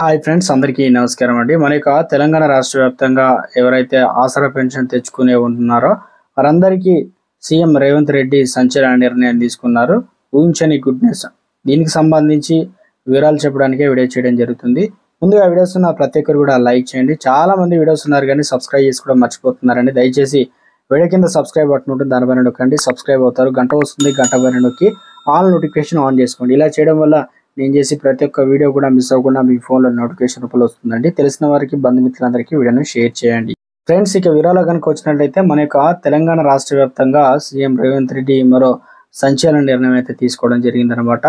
Hi friends అందరికీ నమస్కారం అండి. మన యొక్క తెలంగాణ రాష్ట్ర వ్యాప్తంగా ఎవరైతే ఆసరా పెన్షన్ తెచ్చుకునే ఉంటున్నారో వారందరికీ సీఎం రేవంత్ రెడ్డి సంచలన నిర్ణయం తీసుకున్నారు. ఊహించని గుడ్నెస్. దీనికి సంబంధించి వివరాలు చెప్పడానికే వీడియో చేయడం జరుగుతుంది. ముందుగా వీడియోస్ ఉన్న ప్రతి ఒక్కరు కూడా లైక్ చేయండి. చాలా మంది వీడియోస్ ఉన్నారు కానీ సబ్స్క్రైబ్ చేసుకోవడం మర్చిపోతున్నారండి. దయచేసి వీడియో కింద సబ్స్క్రైబ్ బటన్ ఉంటుంది దానిపైన నొక్కండి. సబ్స్క్రైబ్ అవుతారు గంట వస్తుంది గంట పైన నొక్కి ఆల్ నోటిఫికేషన్ ఆన్ చేసుకోండి. ఇలా చేయడం వల్ల నేను చేసి ప్రతి ఒక్క వీడియో కూడా మిస్ అవ్వకుండా మీ ఫోన్లో నోటిఫికేషన్ రూపంలో వస్తుందండి. తెలిసిన వారికి బంధుమిత్రులందరికీ వీడియోను షేర్ చేయండి. ఫ్రెండ్స్ ఇక వివరాలు కనుక వచ్చినట్లయితే మన యొక్క తెలంగాణ రాష్ట్ర వ్యాప్తంగా సీఎం రేవంత్ రెడ్డి మరో సంచలన నిర్ణయం అయితే తీసుకోవడం జరిగిందనమాట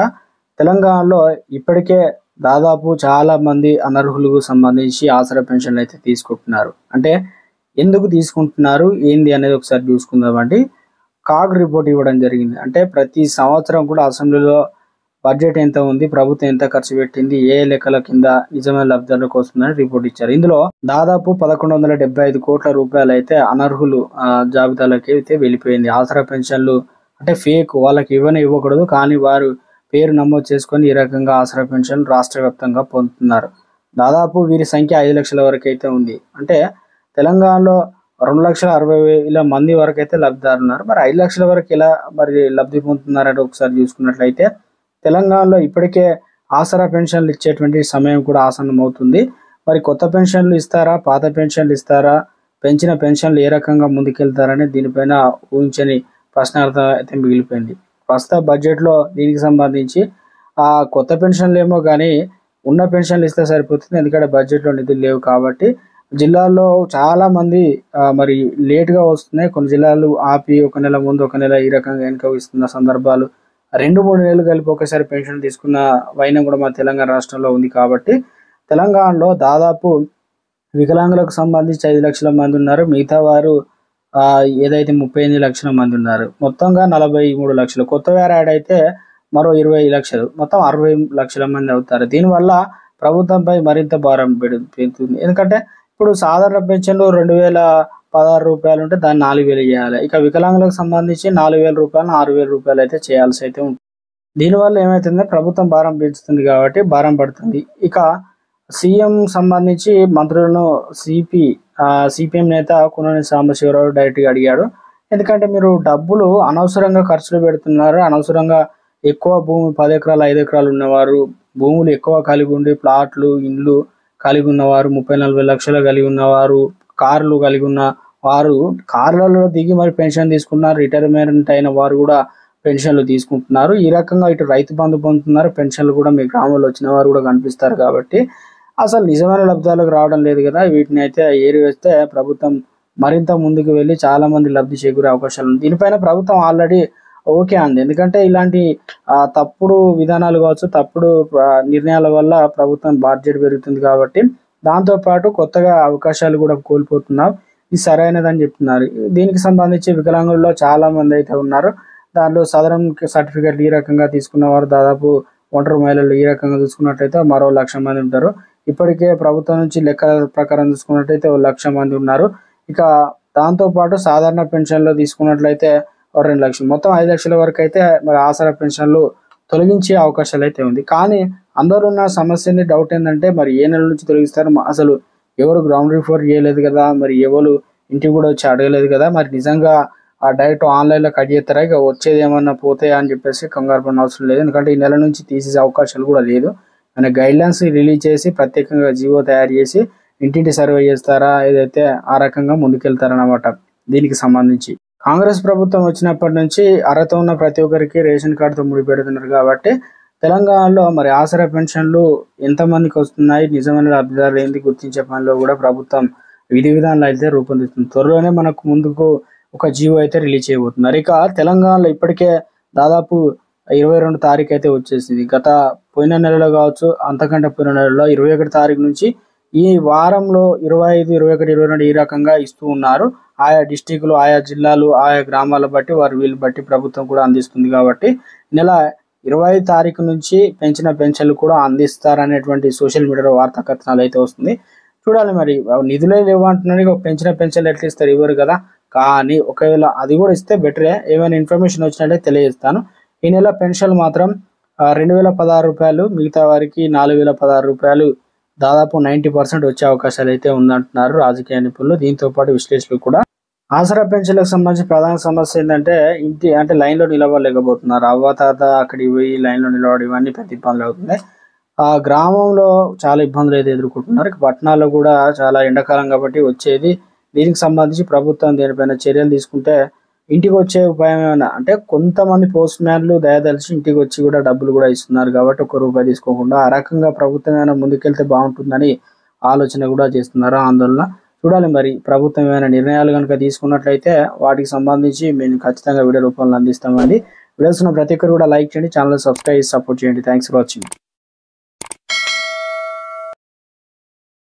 తెలంగాణలో ఇప్పటికే దాదాపు చాలా మంది అనర్హులకు సంబంధించి ఆసరా పెన్షన్లు అయితే తీసుకుంటున్నారు. అంటే ఎందుకు తీసుకుంటున్నారు? ఏంది అనేది ఒకసారి చూసుకుందామండి. కాగ్ రిపోర్ట్ ఇవ్వడం జరిగింది. అంటే ప్రతి సంవత్సరం కూడా అసెంబ్లీలో బడ్జెట్ ఎంత ఉంది ప్రభుత్వం ఎంత ఖర్చు పెట్టింది ఏ లెక్కల కింద నిజమైన లబ్ధిదారులకు వస్తుందని రిపోర్ట్ ఇచ్చారు. ఇందులో దాదాపు పదకొండు వందల డెబ్బై ఐదు కోట్ల రూపాయలు అయితే అనర్హులు జాబితాలకి జాబితాలోకి అయితే వెళ్ళిపోయింది. ఆసరా పెన్షన్లు అంటే ఫేక్ వాళ్ళకి ఇవ్వనే ఇవ్వకూడదు కానీ వారు పేరు నమోదు చేసుకొని ఈ రకంగా ఆసరా పెన్షన్ రాష్ట్ర వ్యాప్తంగా పొందుతున్నారు. దాదాపు వీరి సంఖ్య ఐదు లక్షల వరకు అయితే ఉంది. అంటే తెలంగాణలో రెండు లక్షల అరవై వేల మంది వరకు అయితే లబ్ధిదారున్నారు మరి ఐదు లక్షల వరకు ఎలా మరి లబ్ధి పొందుతున్నారంటే ఒకసారి చూసుకున్నట్లయితే తెలంగాణలో ఇప్పటికే ఆసరా పెన్షన్లు ఇచ్చేటువంటి సమయం కూడా ఆసన్నమవుతుంది. మరి కొత్త పెన్షన్లు ఇస్తారా? పాత పెన్షన్లు ఇస్తారా? పెంచిన పెన్షన్లు ఏ రకంగా ముందుకెళ్తారని దీనిపైన ఊహించని ప్రశ్నార్థం అయితే మిగిలిపోయింది. ప్రస్తుత బడ్జెట్లో దీనికి సంబంధించి ఆ కొత్త పెన్షన్లు ఏమో కానీ ఉన్న పెన్షన్లు ఇస్తే సరిపోతుంది. ఎందుకంటే బడ్జెట్లో నిధులు లేవు కాబట్టి. జిల్లాల్లో చాలామంది మరి లేట్గా వస్తున్నాయి. కొన్ని జిల్లాలు ఆపి ఒక నెల ముందు ఒక నెల ఈ రకంగా వెనుక ఇస్తున్న సందర్భాలు రెండు మూడు నెలలు కలిపి ఒకసారి పెన్షన్ తీసుకున్న వైనం కూడా మన తెలంగాణ రాష్ట్రంలో ఉంది కాబట్టి తెలంగాణలో దాదాపు వికలాంగులకు సంబంధించి ఐదు లక్షల మంది ఉన్నారు. మిగతా వారు ఏదైతే ముప్పై ఎనిమిది లక్షల మంది ఉన్నారు. మొత్తంగా నలభై మూడు లక్షలు. కొత్త వేరే యాడ్ అయితే మరో ఇరవై లక్షలు. మొత్తం అరవై లక్షల మంది అవుతారు. దీనివల్ల ప్రభుత్వంపై మరింత భారం పెడు- పెడుతుంది. ఎందుకంటే ఇప్పుడు సాధారణ పెన్షన్లు రెండు వేల పదహారు రూపాయలు ఉంటే దాన్ని నాలుగు వేలు చేయాలి. ఇక వికలాంగులకు సంబంధించి నాలుగు వేల రూపాయలు ఆరు వేల రూపాయలు అయితే చేయాల్సి అయితే ఉంటుంది. దీనివల్ల ఏమవుతుందంటే ప్రభుత్వం భారం పెంచుతుంది కాబట్టి భారం పడుతుంది. ఇక సీఎం సంబంధించి మంత్రులను సిపి సిపిఎం నేత కునని సాంబశివరావు డైరెక్ట్గా అడిగాడు. ఎందుకంటే మీరు డబ్బులు అనవసరంగా ఖర్చులు పెడుతున్నారు. అనవసరంగా ఎక్కువ భూమి పది ఎకరాలు ఐదు ఎకరాలు ఉన్నవారు భూములు ఎక్కువ కలిగి ఉండి ప్లాట్లు ఇండ్లు కలిగి ఉన్నవారు ముప్పై నలభై లక్షలు కలిగి ఉన్నవారు కార్లు కలిగి ఉన్న వారు కార్లలో దిగి మరి పెన్షన్ తీసుకున్నారు. రిటైర్మెంట్ అయిన వారు కూడా పెన్షన్లు తీసుకుంటున్నారు. ఈ రకంగా ఇటు రైతు బంధు పొందుతున్నారు. పెన్షన్లు కూడా మీ గ్రామంలో వచ్చిన వారు కూడా కనిపిస్తారు కాబట్టి అసలు నిజమైన లబ్ధాలకు రావడం లేదు కదా. వీటిని అయితే ఏరి వేస్తే ప్రభుత్వం మరింత ముందుకు వెళ్ళి చాలా మంది లబ్ధి చేకూరే అవకాశాలు ఉంది దీనిపైన ప్రభుత్వం ఆల్రెడీ ఓకే అంది. ఎందుకంటే ఇలాంటి తప్పుడు విధానాలు కావచ్చు తప్పుడు నిర్ణయాల వల్ల ప్రభుత్వం బాధ్యత పెరుగుతుంది కాబట్టి దాంతో పాటు కొత్తగా అవకాశాలు కూడా కోల్పోతున్నాం. ఇది సరైనదని చెప్తున్నారు. దీనికి సంబంధించి వికలాంగుల్లో చాలా మంది అయితే ఉన్నారు. దాంట్లో సదరం సర్టిఫికేట్ ఈ రకంగా తీసుకున్న వారు దాదాపు ఒంటరి మహిళలు ఈ రకంగా చూసుకున్నట్లయితే మరో లక్ష మంది ఉంటారు. ఇప్పటికే ప్రభుత్వం నుంచి లెక్క ప్రకారం చూసుకున్నట్టయితే ఓ లక్ష మంది ఉన్నారు. ఇక దాంతో పాటు సాధారణ పెన్షన్లు తీసుకున్నట్లయితే ఒక రెండు లక్షలు. మొత్తం ఐదు లక్షల వరకు అయితే మరి ఆసరా పెన్షన్లు తొలగించే అవకాశాలు అయితే ఉంది. కానీ అందరూ ఉన్న సమస్యని డౌట్ ఏంటంటే మరి ఏ నెల నుంచి తొలగిస్తారు? అసలు ఎవరు గ్రౌండ్ రిపోర్ట్ చేయలేదు కదా? మరి ఎవరు ఇంటికి కూడా వచ్చి అడగలేదు కదా? మరి నిజంగా ఆ డైరెక్ట్ ఆన్లైన్లో కట్ చేస్తారా? ఇక వచ్చేది ఏమన్నా పోతాయా అని చెప్పేసి కంగారు పడిన అవసరం లేదు. ఎందుకంటే ఈ నెల నుంచి తీసేసే అవకాశాలు కూడా లేదు. మన గైడ్లైన్స్ రిలీజ్ చేసి ప్రత్యేకంగా జీవో తయారు చేసి ఇంటింటి సర్వే చేస్తారా? ఏదైతే ఆ రకంగా ముందుకెళ్తారన్నమాట దీనికి సంబంధించి. కాంగ్రెస్ ప్రభుత్వం వచ్చినప్పటి నుంచి అర్హత ఉన్న ప్రతి ఒక్కరికి రేషన్ కార్డుతో ముడిపెడుతున్నారు కాబట్టి తెలంగాణలో మరి ఆసరా పెన్షన్లు ఎంతమందికి వస్తున్నాయి? నిజమైన లబ్ధిదారులు ఏంది గుర్తించే పనిలో కూడా ప్రభుత్వం విధి విధానాలు అయితే రూపొందిస్తుంది. త్వరలోనే మనకు ముందుకు ఒక జీవో అయితే రిలీజ్ చేయబోతున్నారు. ఇక తెలంగాణలో ఇప్పటికే దాదాపు ఇరవై రెండు తారీఖు అయితే వచ్చేసింది. గత పోయిన నెలలో కావచ్చు అంతకంటే పోయిన నెలలో ఇరవై ఒకటి తారీఖు నుంచి ఈ వారంలో ఇరవై ఐదు ఇరవై ఒకటి ఇరవై రెండు ఈ రకంగా ఇస్తూ ఉన్నారు. ఆయా డిస్టిక్లు ఆయా జిల్లాలు ఆయా గ్రామాల బట్టి వారి వీలు బట్టి ప్రభుత్వం కూడా అందిస్తుంది కాబట్టి నెల ఇరవై తారీఖు నుంచి పెంచిన పెన్షన్లు కూడా అందిస్తారనేటువంటి సోషల్ మీడియాలో వార్తా కథనాలు అయితే వస్తుంది. చూడాలి మరి నిధులే లేవు అంటున్నాను పెంచిన పెన్షన్లు ఎట్లా ఇస్తారు ఇవ్వరు కదా. కానీ ఒకవేళ అది కూడా ఇస్తే బెటరే ఏమైనా ఇన్ఫర్మేషన్ వచ్చినట్టే తెలియజేస్తాను. ఈ నెల పెన్షన్ మాత్రం రెండు వేల పదహారు రూపాయలు మిగతా వారికి నాలుగు వేల పదహారు రూపాయలు దాదాపు నైంటీ పర్సెంట్ వచ్చే అవకాశాలు అయితే ఉందంటున్నారు రాజకీయ నిపుణులు. దీంతో పాటు విశ్లేషకులు కూడా ఆసరా పెన్షన్లకు సంబంధించి ప్రధాన సమస్య ఏంటంటే ఇంటి అంటే లైన్లో నిలవలేకపోతున్నారు అవ్వ తాత అక్కడికి పోయి లైన్లో నిలబడి ఇవన్నీ పెద్ద ఇబ్బందులు అవుతున్నాయి. ఆ గ్రామంలో చాలా ఇబ్బందులు అయితే ఎదుర్కొంటున్నారు. పట్టణాల్లో కూడా చాలా ఎండాకాలం కాబట్టి వచ్చేది. దీనికి సంబంధించి ప్రభుత్వం దీనిపైన చర్యలు తీసుకుంటే ఇంటికి వచ్చే ఉపాయం ఏమైనా అంటే కొంతమంది పోస్ట్ మ్యాన్లు దయదలిచి ఇంటికి వచ్చి కూడా డబ్బులు కూడా ఇస్తున్నారు కాబట్టి ఒక రూపాయి తీసుకోకుండా ఆ రకంగా ప్రభుత్వం ఏమైనా ముందుకెళ్తే బాగుంటుందని ఆలోచన కూడా చేస్తున్నారు ఆందోళన. చూడాలి మరి. ప్రభుత్వం ఏమైనా నిర్ణయాలు కనుక తీసుకున్నట్లయితే వాటికి సంబంధించి మేము ఖచ్చితంగా వీడియో రూపంలో అందిస్తామండి. వీడియోస్ ఉన్న ప్రతి ఒక్కరు కూడా లైక్ చేయండి ఛానల్ సబ్స్క్రైబ్ సపోర్ట్ చేయండి. Thanks for watching